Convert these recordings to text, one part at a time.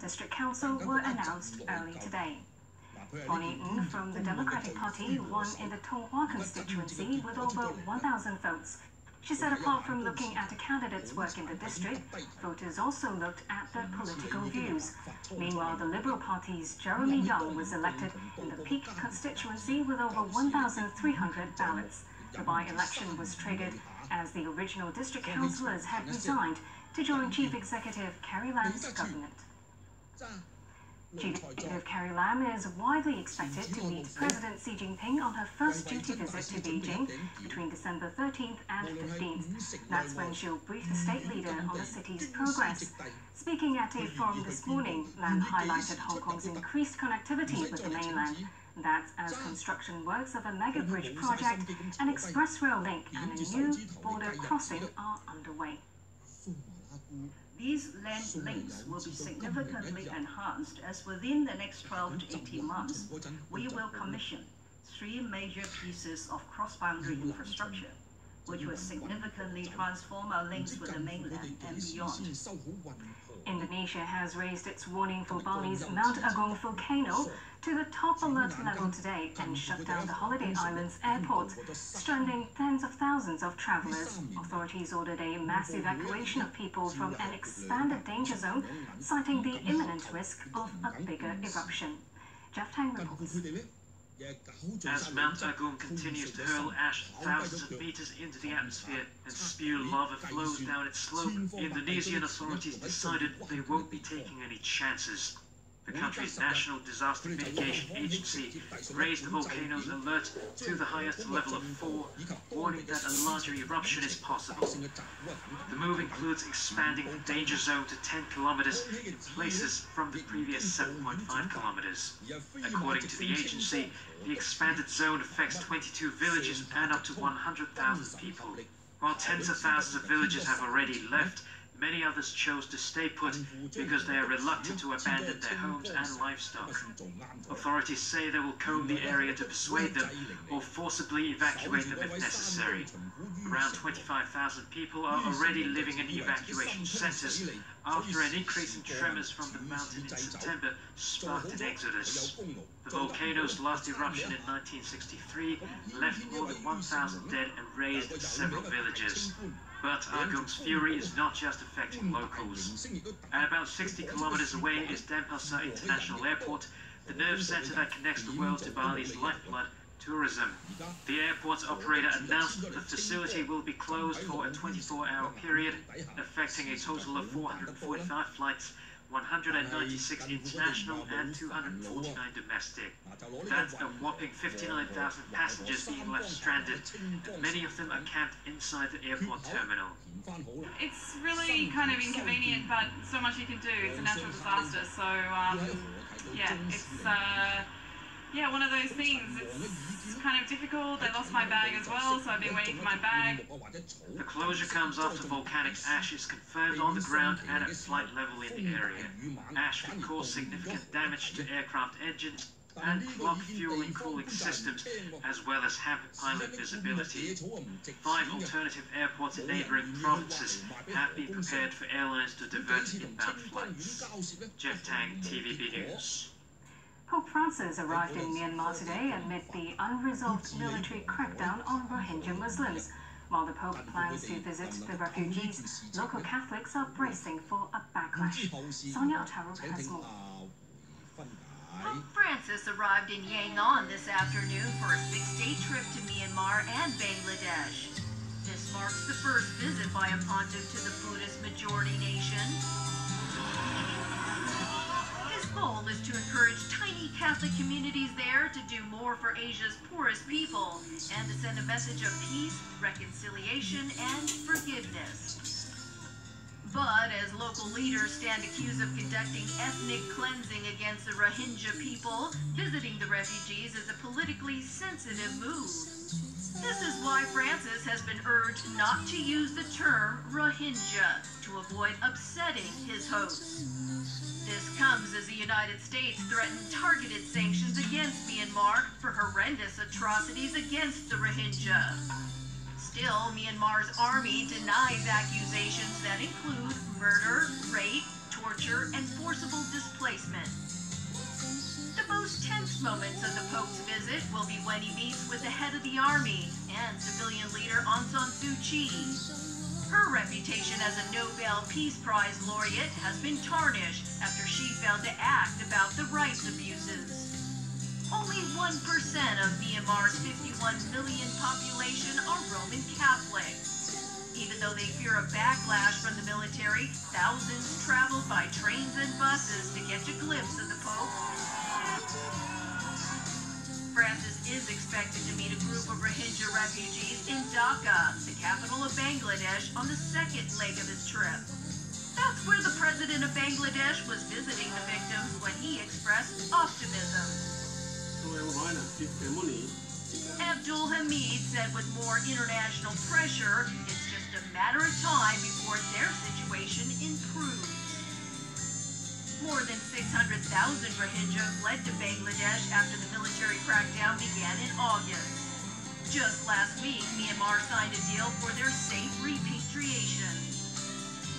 District Council were announced early today. Bonnie Ng from the Democratic Party won in the Tung Wah constituency with over 1,000 votes. She said apart from looking at a candidate's work in the district, voters also looked at their political views. Meanwhile, the Liberal Party's Jeremy Young was elected in the Peak constituency with over 1,300 ballots. The by-election was triggered as the original district councillors had resigned to join Chief Executive Carrie Lam's government. Chief Executive Carrie Lam is widely expected to meet President Xi Jinping on her first duty visit to Beijing between December 13th and 15th. That's when she'll brief the state leader on the city's progress. Speaking at a forum this morning, Lam highlighted Hong Kong's increased connectivity with the mainland. That's as construction works of a mega bridge project, an express rail link, and a new border crossing are underway. These land links will be significantly enhanced as within the next 12 to 18 months, we will commission three major pieces of cross-boundary infrastructure, which will significantly transform our links with the mainland and beyond. Indonesia has raised its warning for Bali's Mount Agung volcano to the top alert level today and shut down the holiday island's airport, stranding tens of thousands of travelers. Authorities ordered a mass evacuation of people from an expanded danger zone, citing the imminent risk of a bigger eruption. Jeff Tang reports. As Mount Agung continues to hurl ash thousands of meters into the atmosphere and spew lava flows down its slope, Indonesian authorities decided they won't be taking any chances. The country's National Disaster Mitigation Agency raised the volcano's alert to the highest level of 4, warning that a larger eruption is possible. The move includes expanding the danger zone to 10 kilometers in places from the previous 7.5 kilometers. According to the agency, the expanded zone affects 22 villages and up to 100,000 people. While tens of thousands of villages have already left, Many others chose to stay put because they are reluctant to abandon their homes and livestock. Authorities say they will comb the area to persuade them or forcibly evacuate them if necessary. Around 25,000 people are already living in evacuation centers after an increase in tremors from the mountain in September sparked an exodus. The volcano's last eruption in 1963 left more than 1,000 dead and razed several villages. But Agung's fury is not just affecting locals. At about 60 kilometers away is Denpasar International Airport, the nerve center that connects the world to Bali's lifeblood, tourism. The airport's operator announced the facility will be closed for a 24-hour period, affecting a total of 445 flights 196 international and 249 domestic. That's a whopping 59,000 passengers being left stranded, and many of them are camped inside the airport terminal. It's really kind of inconvenient, but so much you can do. It's a natural disaster, so um, yeah, it's uh, yeah one of those things. It's kind of difficult. I lost my bag as well, so I've been waiting for my bag. The closure comes after volcanic ash is confirmed on the ground and at flight level in the area. Ash can cause significant damage to aircraft engines and clock fuel and cooling systems, as well as hamper pilot visibility. Five alternative airports in neighbouring provinces have been prepared for airlines to divert inbound flights. Jeff Tang, TVB News. Pope Francis arrived in Myanmar today amid the unresolved military crackdown on Rohingya Muslims. While the Pope plans to visit the refugees, local Catholics are bracing for a backlash. Sonia Otaro has more. Pope Francis arrived in Yangon this afternoon for a six-day trip to Myanmar and Bangladesh. This marks the first visit by a pontiff to the Buddhist majority nation. To encourage tiny Catholic communities there to do more for Asia's poorest people and to send a message of peace, reconciliation, and forgiveness. But as local leaders stand accused of conducting ethnic cleansing against the Rohingya people, visiting the refugees is a politically sensitive move. This is why Francis has been urged not to use the term Rohingya to avoid upsetting his hosts. This comes as the United States threatened targeted sanctions against Myanmar for horrendous atrocities against the Rohingya. Still, Myanmar's army denies accusations that include murder, rape, torture, and forcible displacement. The most tense moments of the Pope's visit will be when he meets with the head of the army and civilian leader Aung San Suu Kyi. Her reputation as a Nobel Peace Prize laureate has been tarnished after she failed to act about the rights abuses. Only 1% of Myanmar's 51 million population are Roman Catholic. Even though they fear a backlash from the military, thousands travel by trains and buses to catch a glimpse of the Pope. Expected to meet a group of Rohingya refugees in Dhaka, the capital of Bangladesh, on the second leg of his trip. That's where the president of Bangladesh was visiting the victims when he expressed optimism. Abdul Hamid said with more international pressure, it's just a matter of time before their situation improves. More than 600,000 Rohingya fled to Bangladesh after the military crackdown began in August. Just last week, Myanmar signed a deal for their safe repatriation.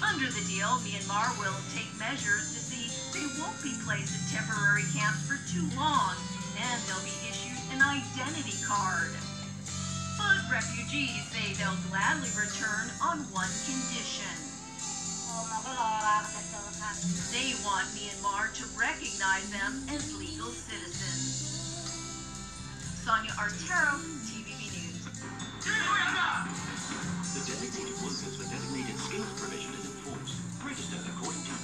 Under the deal, Myanmar will take measures to see they won't be placed in temporary camps for too long, and they'll be issued an identity card. But refugees say they'll gladly return on one condition. They want Myanmar to recognize them as legal citizens. Sonia Artero, TVB News. The designated workers for designated skills provision is enforced. Register according to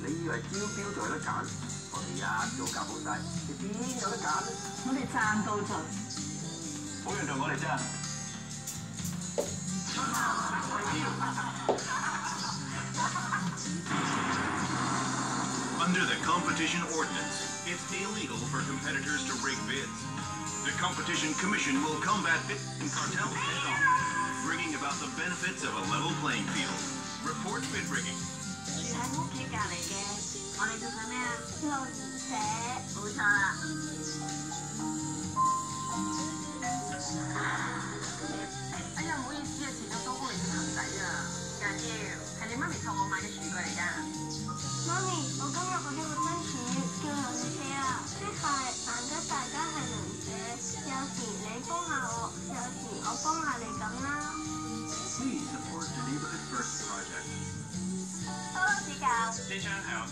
你以为招标就有得拣？我哋一早搞好晒，你边有得拣咧？我哋赚到尽。冇人同我哋争。 Under the competition ordinance, it's illegal for competitors to rig bids. The Competition Commission will combat bid and cartels head on, bringing about the benefits of a level playing field. Report bid rigging. 住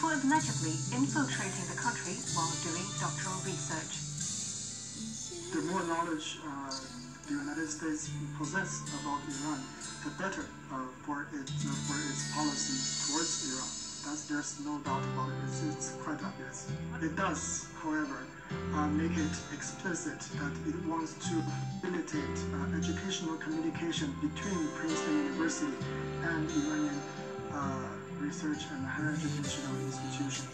for allegedly infiltrating the country while doing doctoral research. the more knowledge uh, the United States possess about Iran, the better uh, for its uh, for its policy towards Iran. That's, there's no doubt about it. It's, it's quite obvious. It does, however, uh, make it explicit that it wants to facilitate uh, educational communication between Princeton University and Iranian uh, research and higher educational institutions.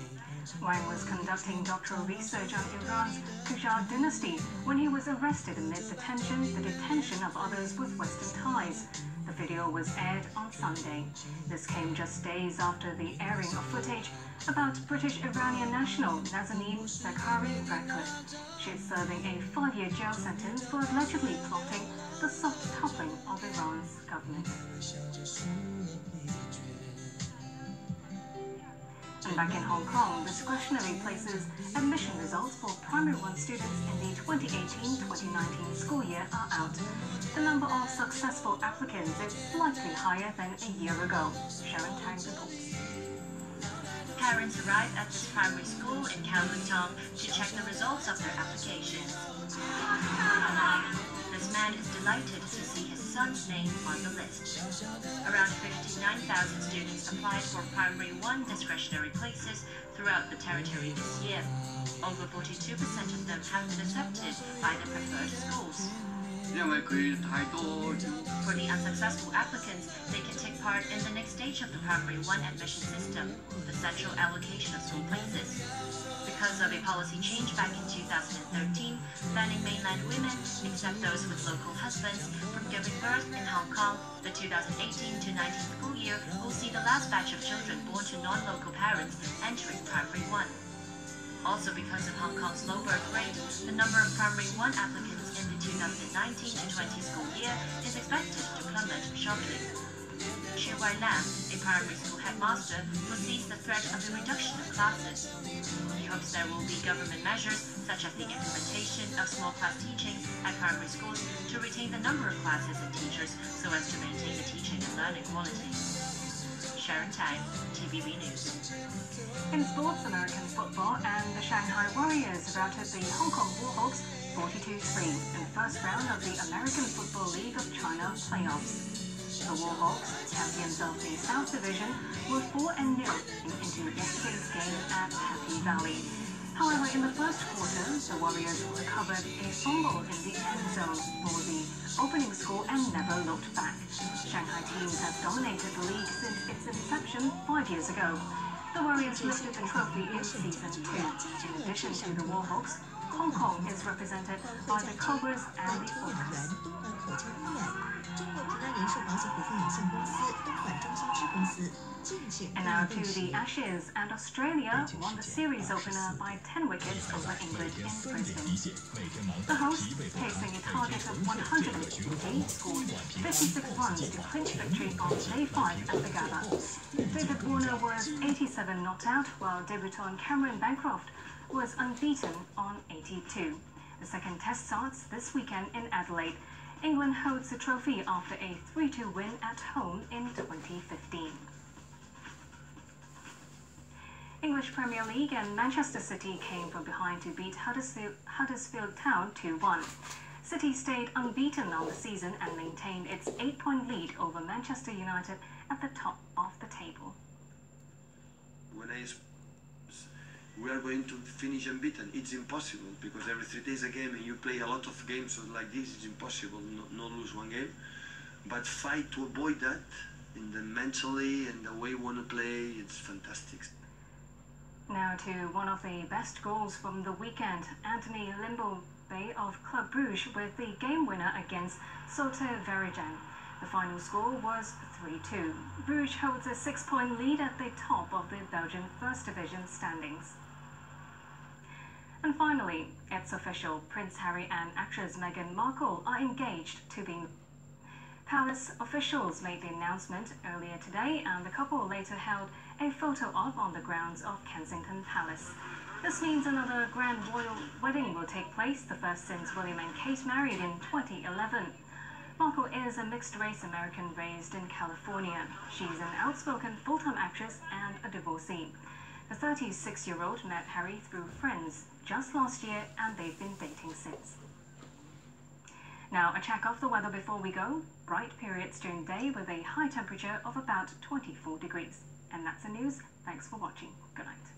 Wang was conducting doctoral research on Iran's Qajar dynasty when he was arrested amid the tension, the detention of others with Western ties. The video was aired on Sunday. This came just days after the airing of footage about British Iranian national Nazanin Zaghari Ratcliffe. She is serving a five-year jail sentence for allegedly plotting the soft toppling of Iran's government. Back in Hong Kong, discretionary places admission results for primary one students in the 2018-2019 school year are out. The number of successful applicants is slightly higher than a year ago. Sharon Tang reports. Parents arrive at this primary school in Kowloon to check the results of their applications. This man is delighted to see his son's name on the list. Around 59,000 students applied for Primary 1 discretionary places throughout the territory this year. Over 42% of them have been accepted by the preferred schools. For the unsuccessful applicants, they can take part in the next stage of the Primary 1 admission system, the central allocation of school places. Because of a policy change back in 2013 banning mainland women, except those with local husbands, from giving birth in Hong Kong. The 2018 to 19 school year will see the last batch of children born to non-local parents entering primary one. Also because of Hong Kong's low birth rate, the number of primary one applicants in the 2019 to 20 school year is expected to plummet sharply. Wai Lam, a primary school headmaster, foresees the threat of a reduction of classes. He hopes there will be government measures, such as the implementation of small class teaching at primary schools, to retain the number of classes and teachers so as to maintain the teaching and learning quality. Sharon Tang, TVB News. In sports, American football and the Shanghai Warriors routed the Hong Kong Warhawks 42-3 in the first round of the American Football League of China playoffs. The Warhawks, champions of the South Division, were 4 and 0 into yesterday's game at Happy Valley. However, in the first quarter, the Warriors recovered a fumble in the end zone for the opening score and never looked back. Shanghai teams have dominated the league since its inception five years ago. The Warriors lifted the trophy in season two. In addition to the Warhawks, Hong Kong is represented by the Cobras and the Orcas. 中国平安人寿保险股份有限公司东莞中心支公司。 and now to the Ashes, and Australia won the series opener by 10 wickets over England in Brisbane. The hosts, facing a target of 150, scored 56 runs to clinch victory on day 5 at the Gabba. David Warner was 87 not out, while debutant Cameron Bancroft was unbeaten on 82. The second test starts this weekend in Adelaide. England holds the trophy after a 3-2 win at home in 2015. English Premier League and Manchester City came from behind to beat Huddersfield, Town 2-1. City stayed unbeaten on the season and maintained its eight-point lead over Manchester United at the top of the table. When I we are going to finish unbeaten. It's impossible because every three days a game and you play a lot of games so like this. It's impossible not, not lose one game, but fight to avoid that. In the mentally and the way we want to play, it's fantastic. Now to one of the best goals from the weekend, Anthony Limbo Bay of Club Brugge with the game winner against Zulte Waregem. The final score was 3-2. Bruges holds a six-point lead at the top of the Belgian First Division standings. And finally, it's official. Prince Harry and actress Meghan Markle are engaged to be Palace officials made the announcement earlier today, and the couple later held a photo op on the grounds of Kensington Palace. This means another grand royal wedding will take place, the first since William and Kate married in 2011. Markle is a mixed-race American raised in California. She's an outspoken full-time actress and a divorcee. The 36-year-old met Harry through friends just last year, and they've been dating since. Now, a check of the weather before we go. Bright periods during day with a high temperature of about 24 degrees. And that's the news. Thanks for watching. Good night.